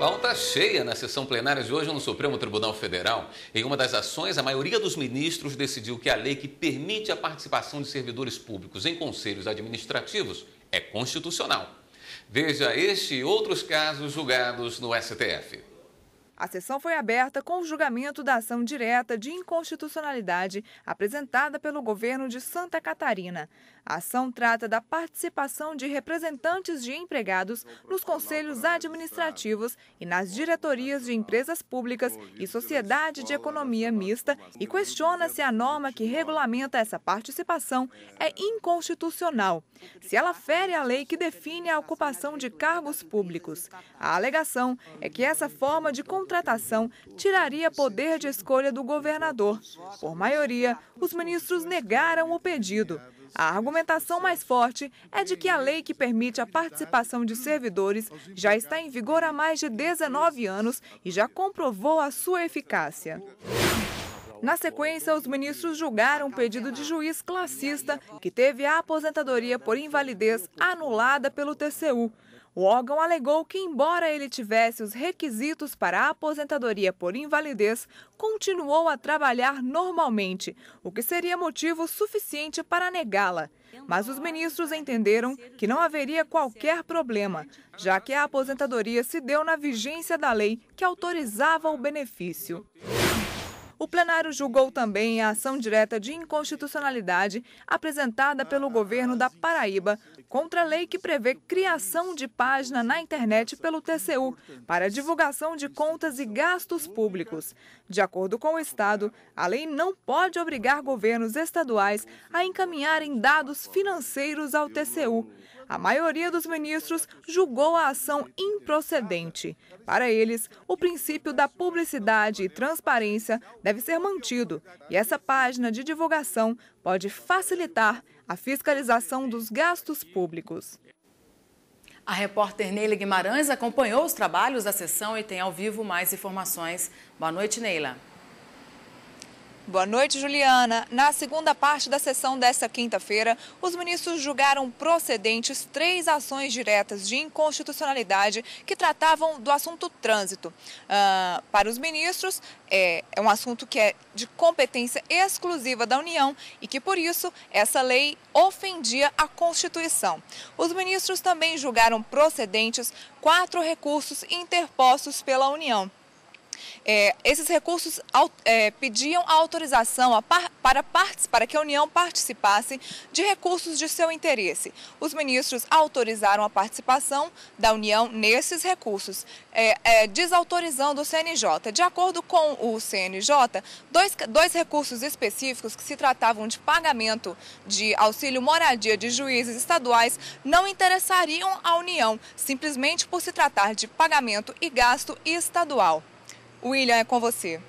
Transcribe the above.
Pauta cheia na sessão plenária de hoje no Supremo Tribunal Federal. Em uma das ações, a maioria dos ministros decidiu que a lei que permite a participação de servidores públicos em conselhos administrativos é constitucional. Veja este e outros casos julgados no STF. A sessão foi aberta com o julgamento da ação direta de inconstitucionalidade apresentada pelo governo de Santa Catarina. A ação trata da participação de representantes de empregados nos conselhos administrativos e nas diretorias de empresas públicas e sociedade de economia mista e questiona se a norma que regulamenta essa participação é inconstitucional, se ela fere a lei que define a ocupação de cargos públicos. A alegação é que essa forma de contratação tiraria poder de escolha do governador. Por maioria, os ministros negaram o pedido. A argumentação mais forte é de que a lei que permite a participação de servidores já está em vigor há mais de 19 anos e já comprovou a sua eficácia. Na sequência, os ministros julgaram um pedido de juiz classista que teve a aposentadoria por invalidez anulada pelo TCU. O órgão alegou que, embora ele tivesse os requisitos para a aposentadoria por invalidez, continuou a trabalhar normalmente, o que seria motivo suficiente para negá-la. Mas os ministros entenderam que não haveria qualquer problema, já que a aposentadoria se deu na vigência da lei que autorizava o benefício. O plenário julgou também a ação direta de inconstitucionalidade apresentada pelo governo da Paraíba contra a lei que prevê criação de página na internet pelo TCU para divulgação de contas e gastos públicos. De acordo com o Estado, a lei não pode obrigar governos estaduais a encaminharem dados financeiros ao TCU a maioria dos ministros julgou a ação improcedente. Para eles, o princípio da publicidade e transparência deve ser mantido e essa página de divulgação pode facilitar a fiscalização dos gastos públicos. A repórter Neila Guimarães acompanhou os trabalhos da sessão e tem ao vivo mais informações. Boa noite, Neila. Boa noite, Juliana. Na segunda parte da sessão desta quinta-feira, os ministros julgaram procedentes três ações diretas de inconstitucionalidade que tratavam do assunto trânsito. Uh, para os ministros, é, é um assunto que é de competência exclusiva da União e que, por isso, essa lei ofendia a Constituição. Os ministros também julgaram procedentes quatro recursos interpostos pela União. É, esses recursos é, pediam a autorização a par, para, para que a União participasse de recursos de seu interesse. Os ministros autorizaram a participação da União nesses recursos, é, é desautorizando o CNJ. De acordo com o CNJ, dois, dois recursos específicos que se tratavam de pagamento de auxílio moradia de juízes estaduais não interessariam a União, simplesmente por se tratar de pagamento e gasto estadual. William, é com você.